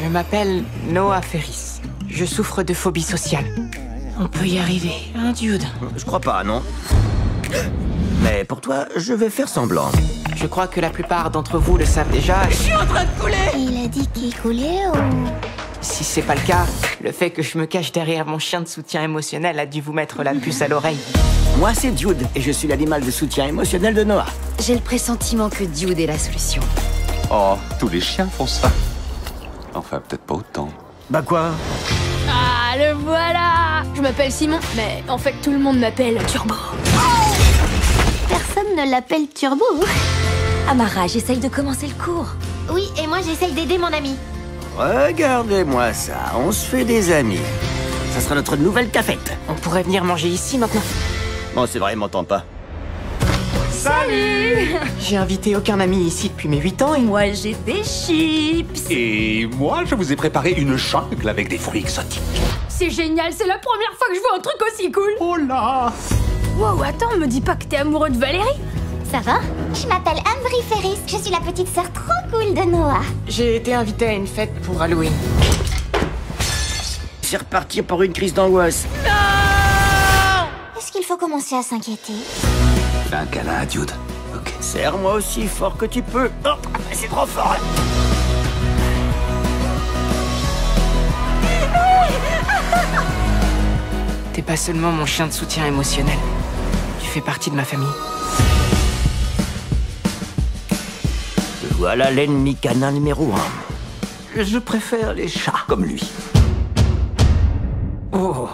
Je m'appelle Noah Ferris. Je souffre de phobie sociale. On peut y arriver, hein, Dude? Je crois pas, non Mais pour toi, je vais faire semblant. Je crois que la plupart d'entre vous le savent déjà. Je suis en train de couler Il a dit qu'il coulait ou... Si c'est pas le cas, le fait que je me cache derrière mon chien de soutien émotionnel a dû vous mettre la puce à l'oreille. Moi, c'est Dude, et je suis l'animal de soutien émotionnel de Noah. J'ai le pressentiment que Dude est la solution. Oh, tous les chiens font ça. Enfin, peut-être pas autant. Bah quoi Ah, le voilà Je m'appelle Simon, mais en fait tout le monde m'appelle Turbo. Personne ne l'appelle Turbo. Amara, j'essaye de commencer le cours. Oui, et moi j'essaye d'aider mon ami. Regardez-moi ça, on se fait des amis. Ça sera notre nouvelle cafette. On pourrait venir manger ici maintenant. Bon, c'est vrai, il m'entend pas. J'ai invité aucun ami ici depuis mes 8 ans et moi. J'ai des chips. Et moi, je vous ai préparé une jungle avec des fruits exotiques. C'est génial, c'est la première fois que je vois un truc aussi cool Oh là Wow, attends, me dis pas que t'es amoureux de Valérie Ça va Je m'appelle Ambry Ferris. Je suis la petite sœur trop cool de Noah. J'ai été invité à une fête pour Halloween. C'est reparti pour une crise d'angoisse. Est-ce qu'il faut commencer à s'inquiéter? Un câlin à Dude. Ok. Serre-moi aussi fort que tu peux. Oh, c'est trop fort. T'es pas seulement mon chien de soutien émotionnel. Tu fais partie de ma famille. Voilà l'ennemi canin numéro un. Je préfère les chats comme lui. Oh